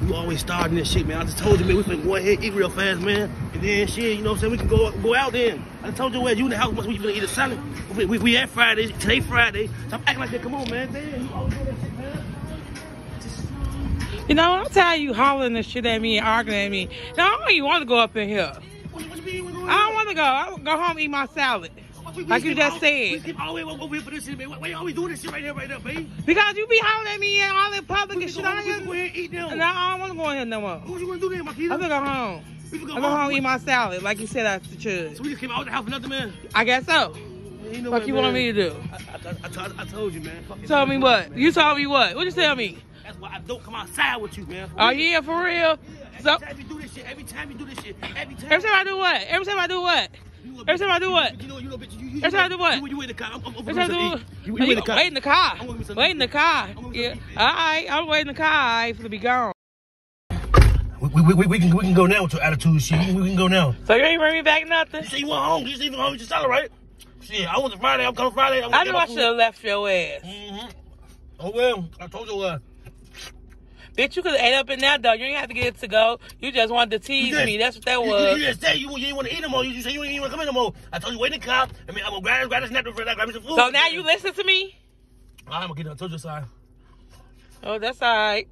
You always starting this shit, man. I just told you, man, we finna go ahead eat real fast, man. And then shit, you know what I'm saying? We can go go out then. I told you where you in the house much we finna eat a salad. We, we, we at Friday, today Friday. Stop acting like that. Come on, man. Damn, you always doing that shit, man. You know, I'm tired of you hollering and shit at me and arguing at me. No, I don't even want to go up in here. What, what you mean? going I don't want to go. I'll go home and eat my salad. We- we like you just all- said. We keep all the way over here for this shit, man. Why, why you always doing this shit right here, right there, baby? Because you be hollering at me and all in public We and shit go, we can go ahead and eat now. No, I don't want to go in here no more. What you gonna do then, Makita? I'm gonna go home. We I'm gonna go home and eat my salad like you said I should. So we just came out the house for nothing, man. I guess so. You know What you man? want me to do? I, I, I, told- I told you, man. Told me what? You told me what? What you tell me? That's why I don't come outside with you, man. For Oh real. yeah, for real. Every So time you do this shit, every time you do this shit, every time. every time I do what? Every time I do what? You every time I do what? You know, you know, bitch. You, you, Every time I do what? You, you in the car. I'm, I'm, I'm Every time I do what? you, Oh, in the car. Wait in the car. I'm gonna give me some- Wait in the car. I'm Yeah. All right. I'm waiting in the car. I ain't finna be gone. We, we, we, we, can, we can go now with your attitude shit. We, can- we can go now. So you ain't bring me back nothing? You say you went home. You just even home with your salad, right? Shit, I went to Friday. I'm coming Friday. I'm I knew I should have left your ass. Mm-hmm. Oh, well. I told you uh, Bitch, you could have ate up in that though. You didn't have to get it to go. You just wanted to tease me. That's what that You, you, was. you just said you, you didn't want to eat no more. You, you said you didn't want to come in no more. I told you wait in the car. I mean, I'm gonna grab, grab a snap for that, grab me some food. So now you listen to me? I'm gonna get. I told you, sorry. Oh, that's all right.